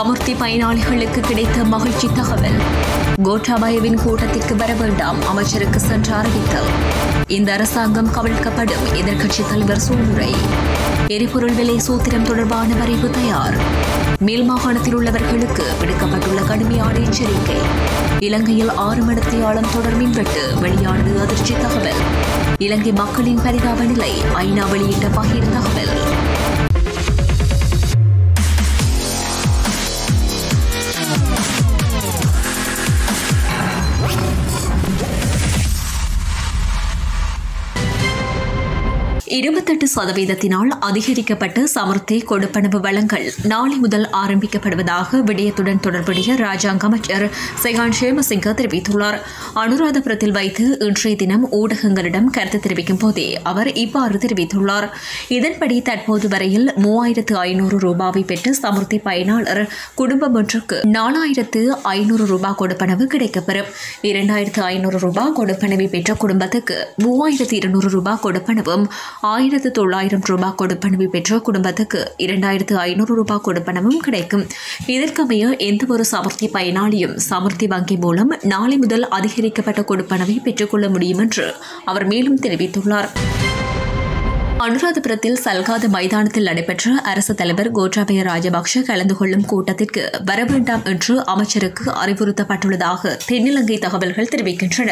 சமுர்த்தி பயனாளிகளுக்கு கிடைத்த மகிழ்ச்சி தகவல். கோட்டாபாயவின் கூட்டத்திற்கு வர வேண்டாம் அமைச்சருக்கு சென்று அறிவித்தல். இந்த அரசாங்கம் கவிழ்க்கப்படும் எதிர்க்கட்சித் தலைவர் சூளுரை. எரிபொருள் விலை சூத்திரம் தொடர்பான வரைவு தயார். மேல் மாகாணத்தில் உள்ளவர்களுக்கு விடுக்கப்பட்டுள்ள கடுமையான எச்சரிக்கை. இலங்கையில் ஆறு மடத்தியாளம் தொடர் மின்வெட்டு வெளியானது அதிர்ச்சி தகவல். இலங்கை மக்களின் பரிதாப நிலை ஐநா வெளியிட்ட பகிர் தகவல். இருபத்தெட்டு சதவீதத்தினால் அதிகரிக்கப்பட்ட சமர்த்தி கொடுப்பனவு வழங்கல் நாளை முதல் ஆரம்பிக்கப்படுவதாக விடயத்துடன் தொடர்புடைய ராஜாங்க அமைச்சர் செகான் சேமசிங்க தெரிவித்துள்ளார். அனுராதபுரத்தில் வைத்து இன்றைய தினம் ஊடகங்களிடம் கருத்து தெரிவிக்கும் போதே அவர் இவ்வாறு தெரிவித்துள்ளார். இதன்படி தற்போது வரையில் மூவாயிரத்து ஐநூறு ரூபாவை பெற்ற சமர்த்தி பயனாளர் குடும்பம் ஒன்றுக்கு நாலாயிரத்து ஐநூறு ரூபாய் கொடுப்பனவு கிடைக்கப்பெறும். இரண்டாயிரத்து ஐநூறு ரூபாய் கொடுப்பனவை பெற்ற குடும்பத்துக்கு மூவாயிரத்து இருநூறு ரூபாய் கொடுப்பனவும் ஆயிரத்து தொள்ளாயிரம் ரூபாய் கொடுப்பனவு பெற்ற குடும்பத்துக்கு இரண்டாயிரத்து ஐநூறு ரூபாய் கொடுப்பனவும் கிடைக்கும். இதற்கமைய எந்தவொரு சமர்த்தி பயனாளியும் சமர்த்தி வங்கி மூலம் நாளை முதல் அதிகரிக்கப்பட்ட கொடுப்பனவை பெற்றுக்கொள்ள முடியும் என்று அவர் மேலும் தெரிவித்துள்ளார். அனுராதபுரத்தில் சல்காத மைதானத்தில் நடைபெற்ற அரசு தலைவர் கோட்டாபய ராஜபக்ஷ கலந்து கொள்ளும் கூட்டத்திற்கு வர வேண்டாம் என்று அமைச்சருக்கு அறிவுறுத்தப்பட்டுள்ளதாக தென்னிலங்கை தகவல்கள் தெரிவிக்கின்றன.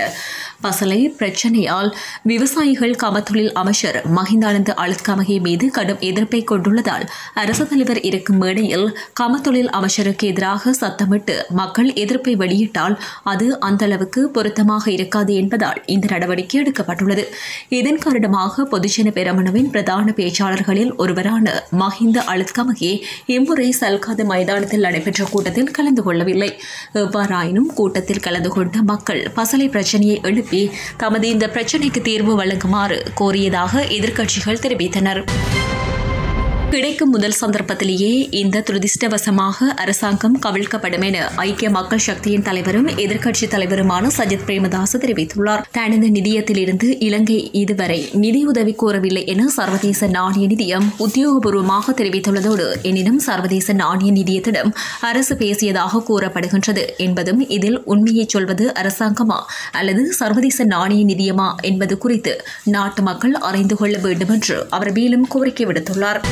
பசலை பிரச்சினையால் விவசாயிகள் கமத்தொழில் அமைச்சர் மஹிந்தானந்த அழுத்கமகி மீது கடும் எதிர்ப்பை கொண்டுள்ளதால் அரசு தலைவர் இருக்கும் மேடையில் கமத்தொழில் அமைச்சருக்கு எதிராக சத்தமிட்டு மக்கள் எதிர்ப்பை வெளியிட்டால் அது அந்த அளவுக்கு பொருத்தமாக இருக்காது என்பதால் இந்த நடவடிக்கை எடுக்கப்பட்டுள்ளது. இதன் காரணமாக பொதுஜன பெரமுனவின் பிரதான பேச்சாளர்களில் ஒருவரான மஹிந்த அழுத்கமகே இம்முறை சல்காது மைதானத்தில் நடைபெற்ற கூட்டத்தில் கலந்து கொள்ளவில்லை. எவ்வாறாயினும் கூட்டத்தில் கலந்து கொண்ட மக்கள் பசலை பிரச்சனையை எழுப்பி தமது இந்த பிரச்சினைக்கு தீர்வு வழங்குமாறு கோரியதாக எதிர்க்கட்சிகள் தெரிவித்தனர். கிடைக்கும் முதல் சந்தர்ப்பத்திலேயே இந்த துரதிருஷ்டவசமாக அரசாங்கம் கவிழ்க்கப்படும் என ஐக்கிய மக்கள் சக்தியின் தலைவரும் எதிர்க்கட்சித் தலைவருமான சஜித் பிரேமதாஸ் தெரிவித்துள்ளார். தனது நிதியத்திலிருந்து இலங்கை இதுவரை நிதியுதவி கோரவில்லை என சர்வதேச நாணய நிதியம் உத்தியோகபூர்வமாக தெரிவித்துள்ளதோடு எனினும் சர்வதேச நாணய நிதியத்திடம் அரசு பேசியதாக கூறப்படுகின்றது என்பதும் இதில் உண்மையை சொல்வது அரசாங்கமா அல்லது சர்வதேச நாணய நிதியமா என்பது குறித்து நாட்டு மக்கள் அறிந்து கொள்ள வேண்டும் என்று அவர் மேலும் கோரிக்கை விடுத்துள்ளார்.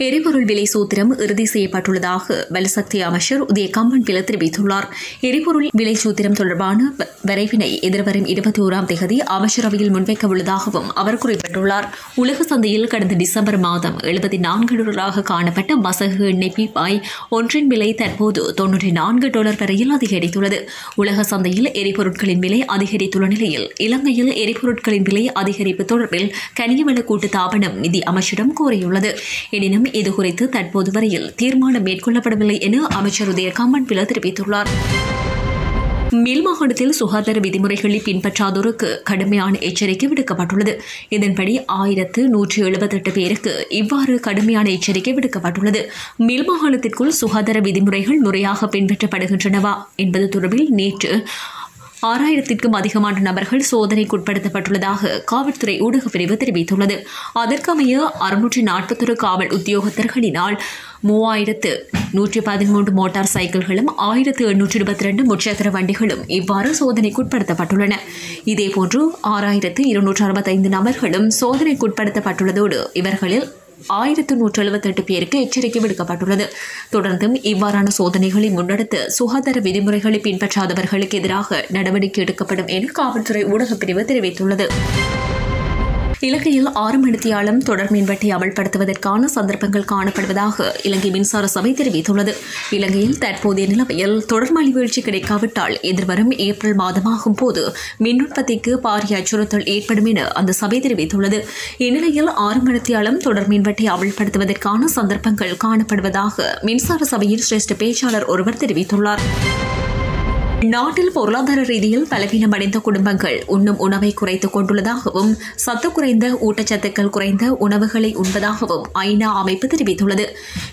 எரிபொருள் விலை சூத்திரம் இறுதி செய்யப்பட்டுள்ளதாக வலுசக்தி அமைச்சர் உதய கம்பன் பில தெரிவித்துள்ளார். எரிபொருள் விலை சூத்திரம் தொடர்பான வரைவினை எதிர்வரும் இருபத்தி ஓராம் தேதி அமைச்சரவையில் முன்வைக்க உள்ளதாகவும் அவர் குறிப்பிட்டுள்ளார். உலக சந்தையில் கடந்த டிசம்பர் மாதம் எழுபத்தி நான்கு டாலராக காணப்பட்ட மசகு எண்ணெய் பீப்பாய் ஒன்றின் விலை தற்போது தொன்னூற்றி நான்கு டாலர் வரையில் அதிகரித்துள்ளது. உலக சந்தையில் எரிபொருட்களின் விலை அதிகரித்துள்ள நிலையில் இலங்கையில் எரிபொருட்களின் விலை அதிகரிப்பு தொடர்பில் கனியவள கூட்டு தாபனம் நிதி அமைச்சிடம் கோரியுள்ளது எனினும் இதுகுறித்து தற்போது வரையில் தீர்மானம் மேற்கொள்ளப்படவில்லை என அமைச்சர் உதய கம்மன் பில தெரிவித்துள்ளார். மேல் மாகாணத்தில் சுகாதார விதிமுறைகளை பின்பற்றாதோருக்கு கடுமையான எச்சரிக்கை விடுக்கப்பட்டுள்ளது. இதன்படி ஆயிரத்து நூற்றி எழுபத்தெட்டு பேருக்கு இவ்வாறு கடுமையான எச்சரிக்கை விடுக்கப்பட்டுள்ளது. மேல் மாகாணத்திற்குள் சுகாதார விதிமுறைகள் முறையாக பின்பற்றப்படுகின்றனவா என்பது தொடர்பில் நேற்று ஆறாயிரத்திற்கும் அதிகமான நபர்கள் சோதனைக்குட்படுத்தப்பட்டுள்ளதாக காவல்துறை ஊடகப் பிரிவு தெரிவித்துள்ளது. அதற்கமைய அறுநூற்றி நாற்பத்தொரு காவல் உத்தியோகத்தர்களினால் மூவாயிரத்து நூற்றி பதிமூன்று மோட்டார் சைக்கிள்களும் ஆயிரத்து எண்ணூற்றி இருபத்தி ரெண்டு முச்சக்கர வண்டிகளும் இவ்வாறு சோதனைக்குட்படுத்தப்பட்டுள்ளன. இதேபோன்று ஆறாயிரத்து இருநூற்று அறுபத்தைந்து நபர்களும் சோதனைக்குட்படுத்தப்பட்டுள்ளதோடு இவர்களில் ஆயிரத்து நூற்று எழுபத்தெட்டு பேருக்கு எச்சரிக்கை விடுக்கப்பட்டுள்ளது. தொடர்ந்தும் இவ்வாறான சோதனைகளை முன்னெடுத்து சுகாதார விதிமுறைகளை பின்பற்றாதவர்களுக்கு எதிராக நடவடிக்கை எடுக்கப்படும் என காவல்துறை ஊடகப்பிரிவு தெரிவித்துள்ளது. இலங்கையில் ஆறு மணித்தியாலம் தொடர் மின்வெட்டை அமல்படுத்துவதற்கான சந்தர்ப்பங்கள் காணப்படுவதாக இலங்கை மின்சார சபை தெரிவித்துள்ளது. இலங்கையில் தற்போதைய நிலைமையில் தொடர் மழை வீழ்ச்சி கிடைக்காவிட்டால் எதிர்வரும் ஏப்ரல் மாதமாகும் போது மின் உற்பத்திக்கு பாரிய அச்சுறுத்தல் ஏற்படும் என அந்த சபை தெரிவித்துள்ளது. இந்நிலையில் ஆறு மணித்தியாலம் தொடர் மின்வெட்டை அமல்படுத்துவதற்கான சந்தர்ப்பங்கள் காணப்படுவதாக மின்சார சபையின் சிரேஷ்ட பேச்சாளர் ஒருவர் தெரிவித்துள்ளார். நாட்டில் பொருளாதார ரீதியில் பலவீனமடைந்த குடும்பங்கள் உண்ணும் உணவை குறைத்துக் கொண்டுள்ளதாகவும் சத்து குறைந்த ஊட்டச்சத்துக்கள் குறைந்த உணவுகளை உண்பதாகவும் ஐநா அமைப்பு தெரிவித்துள்ளது.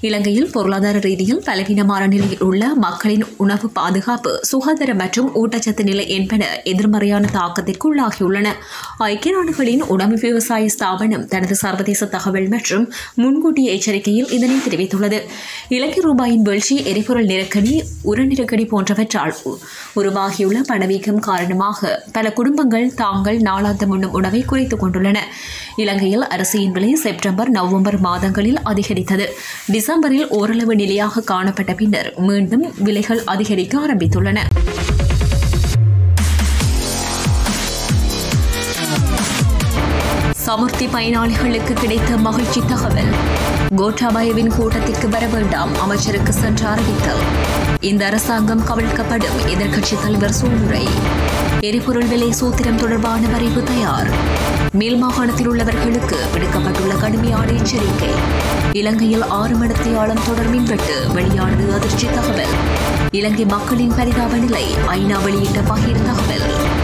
இலங்கையில் பொருளாதார ரீதியில் பலவீனமான நிலையில் உள்ள மக்களின் உணவு பாதுகாப்பு சுகாதார மற்றும் ஊட்டச்சத்து நிலை என்பன எதிர்மறையான தாக்கத்திற்கு உள்ளாகியுள்ளன ஐக்கிய நாடுகளின் உணவு விவசாய ஸ்தாபனம் தனது சர்வதேச தகவல் மற்றும் முன்கூட்டிய எச்சரிக்கையில் இதனை தெரிவித்துள்ளது. இலங்கை ரூபாயின் வீழ்ச்சி எரிபொருள் நெருக்கடி உர நெருக்கடி போன்றவற்றால் உருவாகியுள்ள பணவீக்கம் காரணமாக பல குடும்பங்கள் தாங்கள் நாளாந்தம் உண்ணும் உணவை குறைத்துக் கொண்டுள்ளன. இலங்கையில் அரிசியின் விலை செப்டம்பர் நவம்பர் மாதங்களில் அதிகரித்தது. டிசம்பரில் ஓரளவு நிலையாக காணப்பட்ட பின்னர் மீண்டும் விலைகள் அதிகரிக்க ஆரம்பித்துள்ளன. சமுர்த்தி பயனாளிகளுக்கு கிடைத்த மகிழ்ச்சி தகவல். கோட்டாபாயவின் கூட்டத்திற்கு வர வேண்டாம். அமைச்சருக்கு சென்று அறிவித்தல். இந்த அரசாங்கம் கவிழ்க்கப்படும். எதிர்க்கட்சித் தலைவர் சூளுரை. எரிபொருள் விலை சூத்திரம் தொடர்பான வரைவு தயார். மேல் மாகாணத்தில் உள்ளவர்களுக்கு விடுக்கப்பட்டுள்ள கடுமையான எச்சரிக்கை. இலங்கையில் ஆறு மடத்தியாளம் தொடர் மின்வெட்டு வெளியானது அதிர்ச்சி தகவல். இலங்கை மக்களின் பரிதாப நிலை ஐநா வெளியிட்ட பகிர் தகவல்.